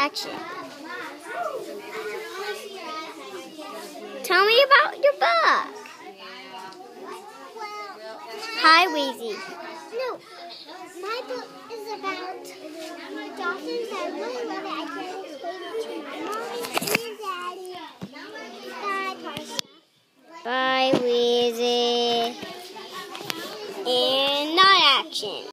Action. Tell me about your book. Hi, Weezie. No, my book is about dolphins. I really love it. I can't explain it to my mommy and daddy. Bye, Tarsha. Bye, Weezie. And not action.